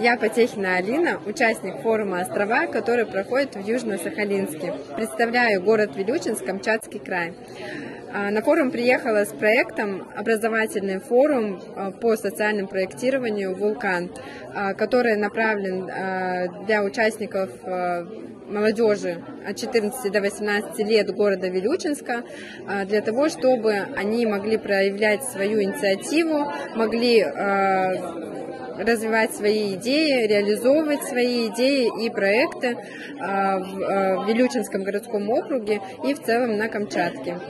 Я Потехина Алина, участник форума «Острова», который проходит в Южно-Сахалинске. Представляю город Вилючинск, Камчатский край. А, на форум приехала с проектом образовательный форум а, по социальному проектированию «Вулкан», а, который направлен для участников молодежи от 14 до 18 лет города Вилючинска для того, чтобы они могли проявлять свою инициативу, могли развивать свои идеи, реализовывать свои идеи и проекты в Вилючинском городском округе и в целом на Камчатке.